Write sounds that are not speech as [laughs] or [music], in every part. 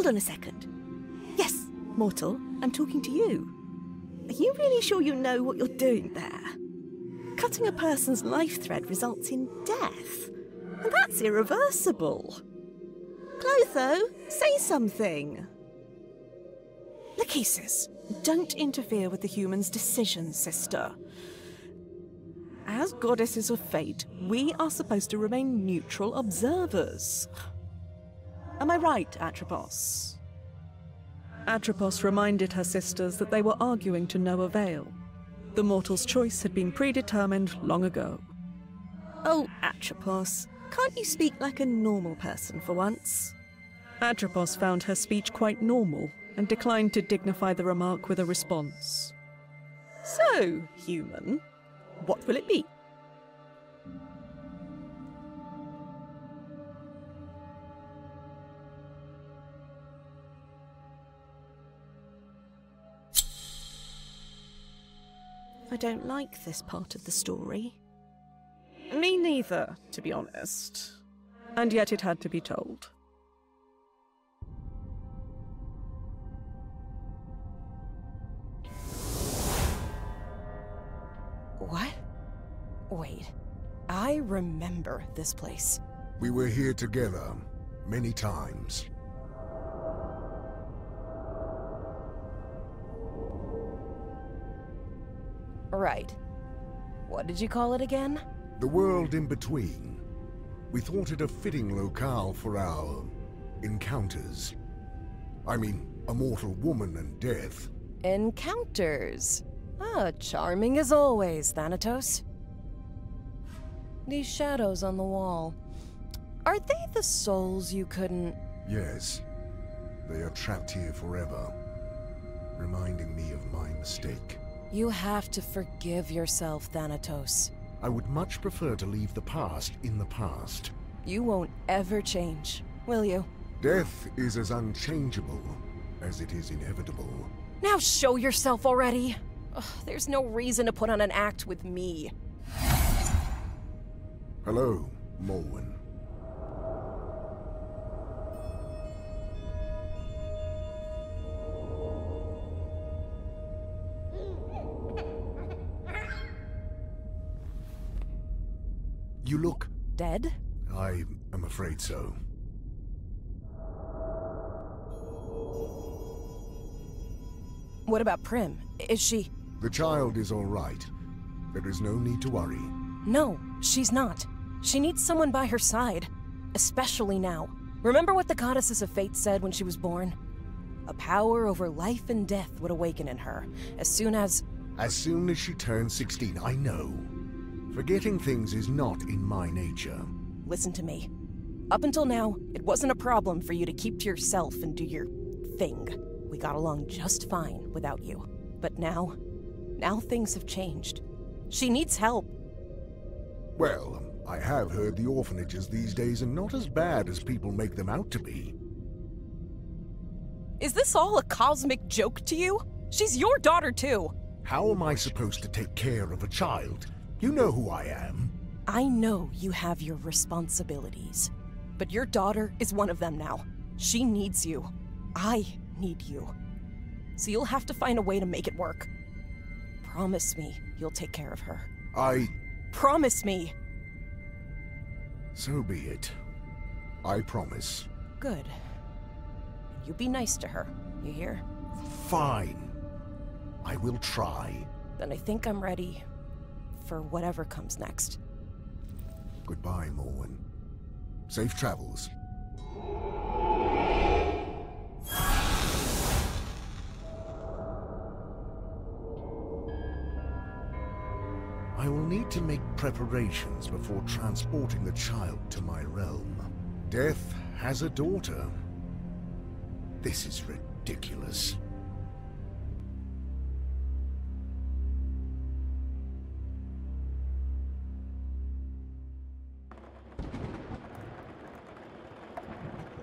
Hold on a second. Yes, mortal, I'm talking to you. Are you really sure you know what you're doing there? Cutting a person's life thread results in death, and that's irreversible. Clotho, say something. Lachesis, don't interfere with the human's decision, sister. As goddesses of fate, we are supposed to remain neutral observers. Am I right, Atropos? Atropos reminded her sisters that they were arguing to no avail. The mortal's choice had been predetermined long ago. Oh, Atropos, can't you speak like a normal person for once? Atropos found her speech quite normal and declined to dignify the remark with a response. So, human, what will it be? Don't like this part of the story. Me neither, to be honest. And yet it had to be told. What? Wait. I remember this place. We were here together, many times. Right. What did you call it again? The world in between. We thought it a fitting locale for our encounters. I mean, a mortal woman and death. Encounters. Ah, charming as always, Thanatos. These shadows on the wall. Are they the souls you couldn't... Yes. They are trapped here forever, reminding me of my mistake. You have to forgive yourself, Thanatos. I would much prefer to leave the past in the past. You won't ever change, will you? Death is as unchangeable as it is inevitable. Now show yourself already! Ugh, there's no reason to put on an act with me. Hello, Morwen. Dead? I am afraid so. What about Prim? Is she... The child is all right. There is no need to worry. No, she's not. She needs someone by her side. Especially now. Remember what the Goddesses of Fate said when she was born? A power over life and death would awaken in her, as soon as... As soon as she turns 16, I know. Forgetting things is not in my nature. Listen to me. Up until now, it wasn't a problem for you to keep to yourself and do your thing. We got along just fine without you. But now, now things have changed. She needs help. Well, um, I have heard the orphanages these days are not as bad as people make them out to be. Is this all a cosmic joke to you? She's your daughter, too. How am I supposed to take care of a child? You know who I am. I know you have your responsibilities, but your daughter is one of them now. She needs you. I need you. So you'll have to find a way to make it work. Promise me you'll take care of her. I... Promise me! So be it. I promise. Good. You be nice to her, you hear? Fine. I will try. Then I think I'm ready for whatever comes next. Goodbye, Morwen. Safe travels. I will need to make preparations before transporting the child to my realm. Death has a daughter. This is ridiculous.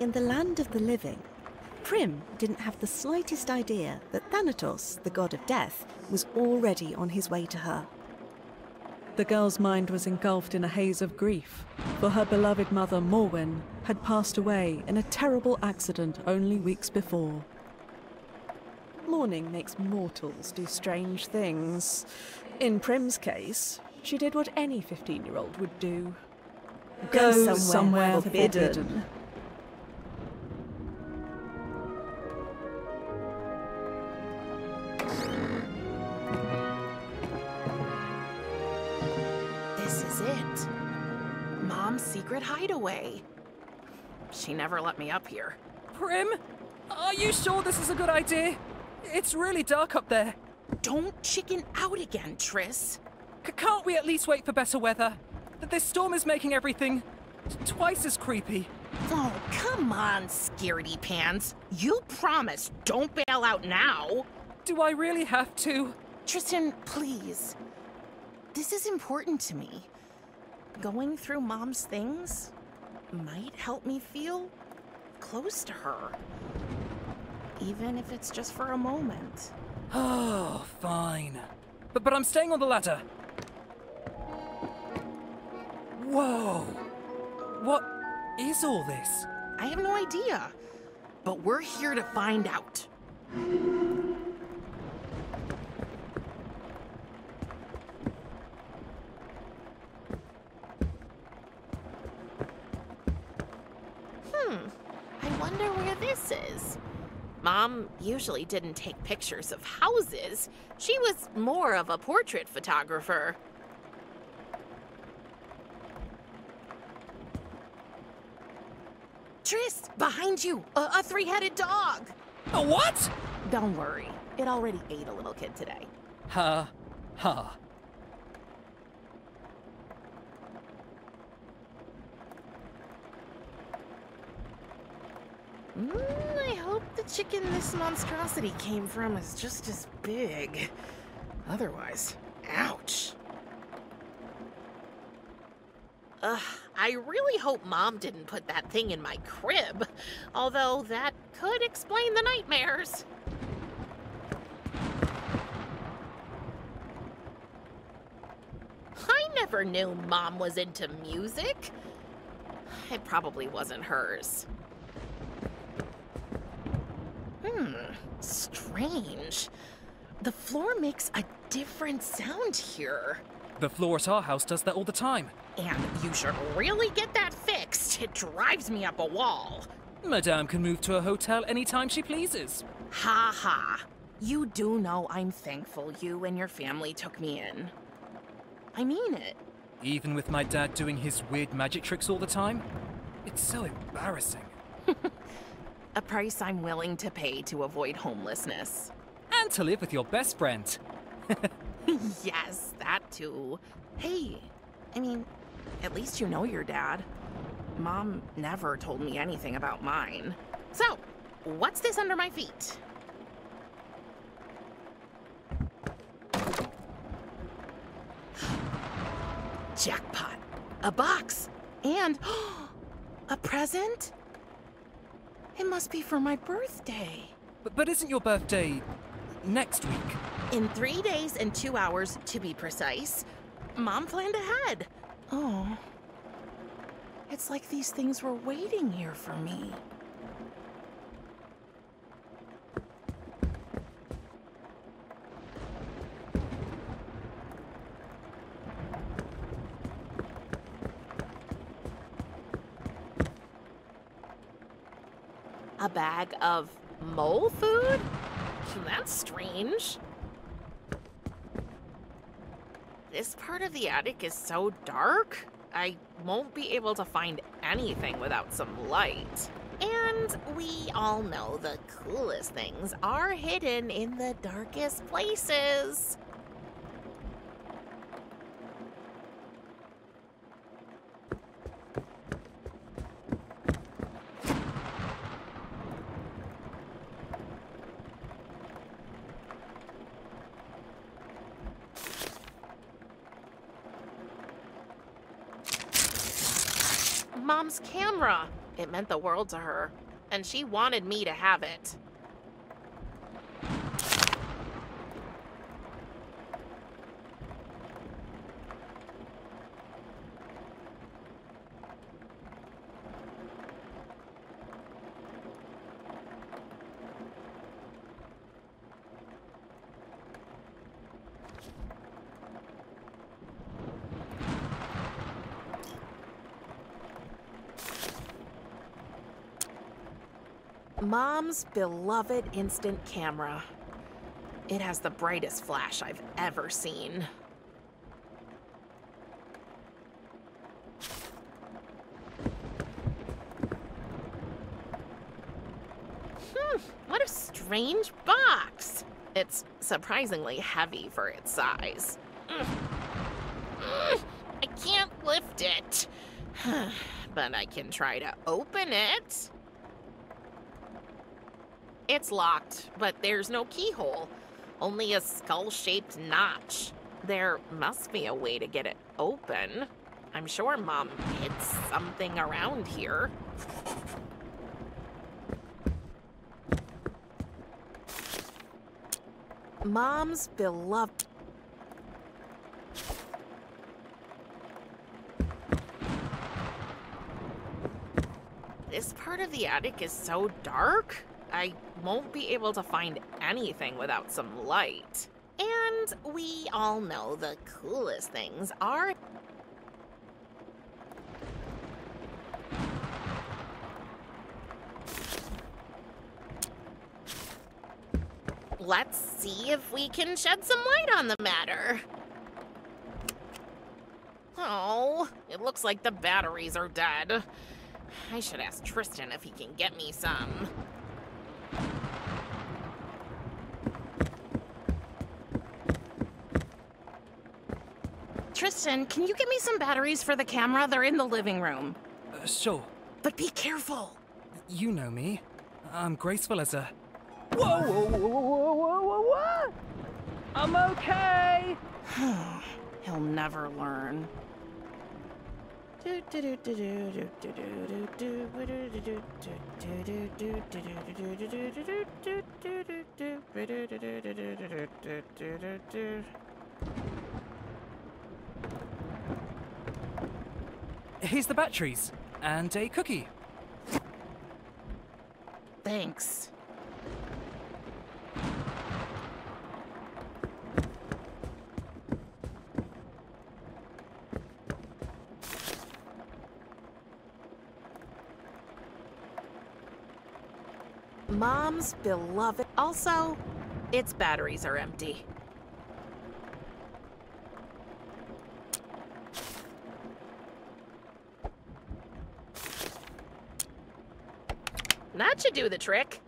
In the land of the living, Prim didn't have the slightest idea that Thanatos, the god of death, was already on his way to her. The girl's mind was engulfed in a haze of grief, for her beloved mother, Morwen, had passed away in a terrible accident only weeks before. Mourning makes mortals do strange things. In Prim's case, she did what any 15 year old would do Go go, somewhere somewhere, forbidden. forbidden. This is it. Mom's secret hideaway. She never let me up here. Prim, are you sure this is a good idea? It's really dark up there. Don't chicken out again, Triss. C- can't we at least wait for better weather? Th- This storm is making everything twice as creepy. Oh, come on, scaredy pants. You promised don't bail out now. Do I really have to? Tristan, please. This is important to me. Going through mom's things might help me feel close to her. Even if it's just for a moment. Oh, [sighs] fine. But but I'm staying on the ladder. Whoa. What is all this? I have no idea. But we're here to find out. Hmm. I wonder where this is. Mom usually didn't take pictures of houses. She was more of a portrait photographer. Behind you, a, a three-headed dog. A what? Don't worry, it already ate a little kid today. Ha. Ha. Mm, I hope the chicken this monstrosity came from is just as big. Otherwise, ouch. Ugh, I really hope Mom didn't put that thing in my crib. Although that could explain the nightmares. I never knew Mom was into music. It probably wasn't hers. Hmm, strange. The floor makes a different sound here. The floor at our house does that all the time. And you should really get that fixed. It drives me up a wall. Madame can move to a hotel anytime she pleases. Ha ha. You do know I'm thankful you and your family took me in. I mean it. Even with my dad doing his weird magic tricks all the time. It's so embarrassing. [laughs] A price I'm willing to pay to avoid homelessness. And to live with your best friend. [laughs] [laughs] yes, that too. Hey, I mean, at least you know your dad. Mom never told me anything about mine. So, what's this under my feet? [gasps] Jackpot. A box. And [gasps] a present? It must be for my birthday. But, but isn't your birthday next week? In three days and two hours, to be precise. Mom planned ahead. Oh. It's like these things were waiting here for me. A bag of mole food? That's strange. This part of the attic is so dark, I won't be able to find anything without some light. And we all know the coolest things are hidden in the darkest places. Mom's camera. It meant the world to her, and she wanted me to have it. Mom's beloved instant camera. It has the brightest flash I've ever seen. Hmm, what a strange box. It's surprisingly heavy for its size. Mm. Mm, I can't lift it. [sighs] but I can try to open it. It's locked, but there's no keyhole, only a skull shaped notch. There must be a way to get it open. I'm sure Mom hid something around here. Mom's beloved. This part of the attic is so dark, I won't be able to find anything without some light. And we all know the coolest things are. Let's see if we can shed some light on the matter. Oh, it looks like the batteries are dead. I should ask Tristan if he can get me some. Tristan, can you get me some batteries for the camera? They're in the living room. Uh, sure. But be careful. You know me. I'm graceful as a. Whoa, whoa, whoa, whoa, whoa, whoa, what? I'm okay. He'll never learn. Here's the batteries and a cookie. Thanks. Mom's beloved. Also, its batteries are empty. That should do the trick.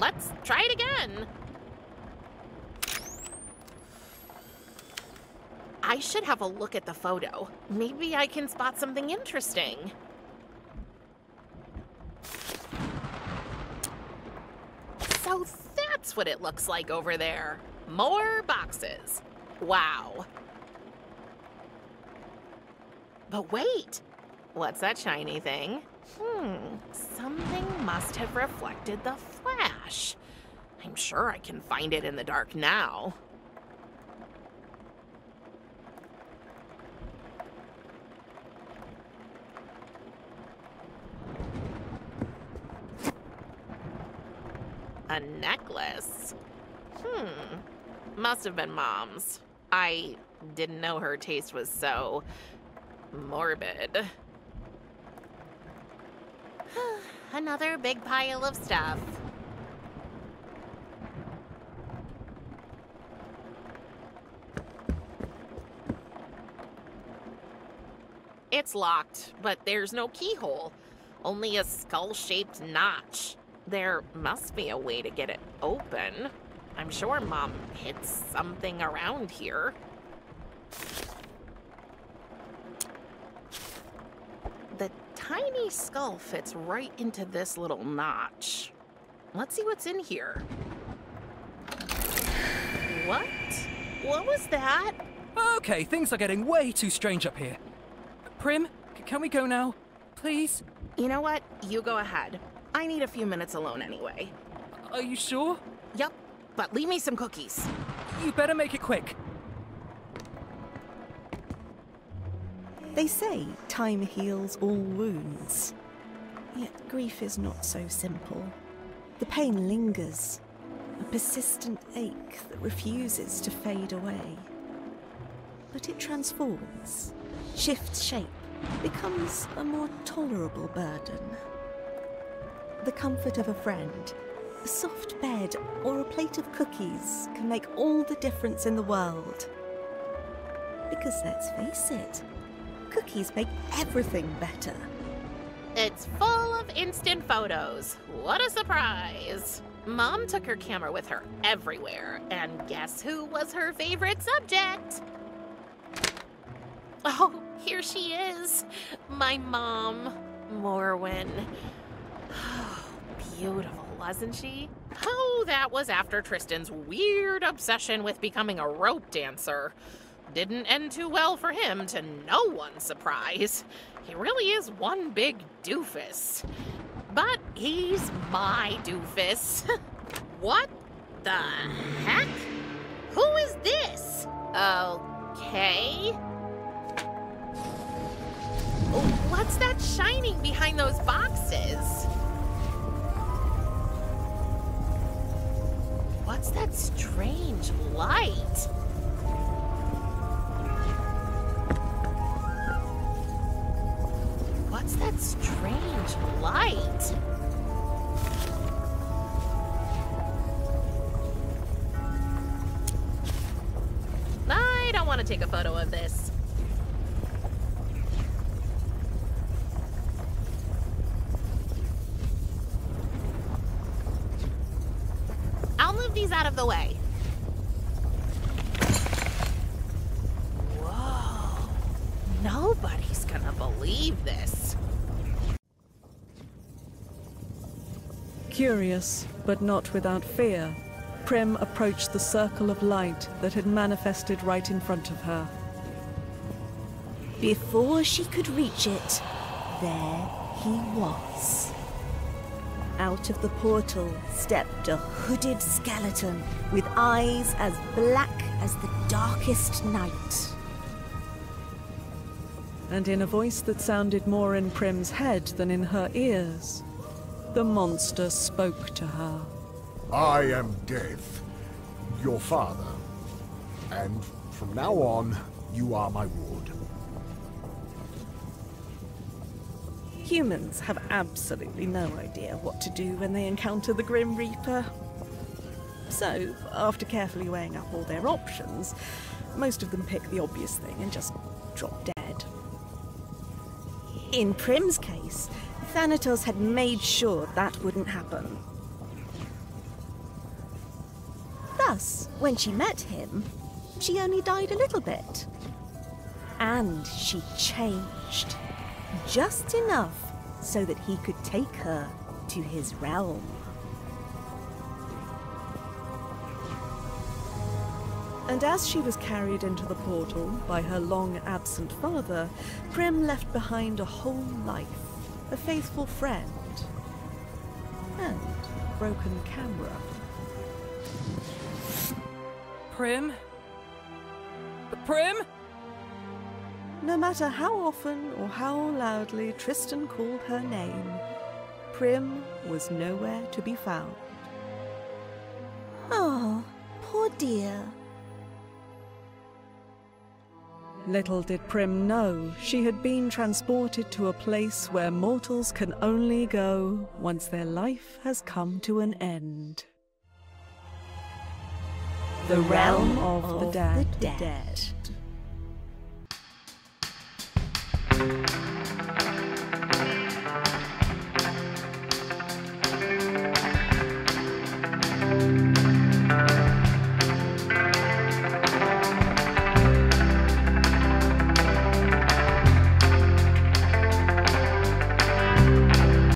Let's try it again. I should have a look at the photo. Maybe I can spot something interesting. So that's what it looks like over there. More boxes. Wow. But wait, what's that shiny thing? Hmm, something must have reflected the flash. I'm sure I can find it in the dark now. A necklace? Hmm. Must have been mom's. I didn't know her taste was so morbid. [sighs] Another big pile of stuff. It's locked, but there's no keyhole. Only a skull-shaped notch. There must be a way to get it open. I'm sure Mom hid something around here. The tiny skull fits right into this little notch. Let's see what's in here. What? What was that? Okay, things are getting way too strange up here. Prim, can we go now? Please? You know what? You go ahead. I need a few minutes alone anyway. Are you sure? Yep, but leave me some cookies. You better make it quick. They say time heals all wounds. Yet grief is not so simple. The pain lingers, a persistent ache that refuses to fade away. But it transforms, shifts shape, becomes a more tolerable burden. The comfort of a friend, a soft bed, or a plate of cookies can make all the difference in the world. Because let's face it, cookies make everything better. It's full of instant photos. What a surprise! Mom took her camera with her everywhere, and guess who was her favorite subject? Oh, here she is. My mom, Morwen. [sighs] Beautiful, wasn't she? Oh, that was after Tristan's weird obsession with becoming a rope dancer. Didn't end too well for him, to no one's surprise. He really is one big doofus. But he's my doofus. [laughs] what the heck? Who is this? Okay. Oh, what's that shining behind those boxes? What's that strange light? What's that strange light? I don't want to take a photo of this. I'll move these out of the way. Whoa. Nobody's gonna believe this. Curious, but not without fear, Prim approached the circle of light that had manifested right in front of her. Before she could reach it, there he was. Out of the portal stepped a hooded skeleton with eyes as black as the darkest night. And in a voice that sounded more in Prim's head than in her ears, the monster spoke to her. I am Death, your father. And from now on, you are my ward. Humans have absolutely no idea what to do when they encounter the Grim Reaper. So, after carefully weighing up all their options, most of them pick the obvious thing and just drop dead. In Prim's case, Thanatos had made sure that wouldn't happen. Thus, when she met him, she only died a little bit. And she changed. Just enough so that he could take her to his realm. And as she was carried into the portal by her long absent father, Prim left behind a whole life, a faithful friend, and a broken camera. Prim? Prim? No matter how often or how loudly Tristan called her name, Prim was nowhere to be found. Oh, poor dear. Little did Prim know she had been transported to a place where mortals can only go once their life has come to an end. The realm of, the dead. dead.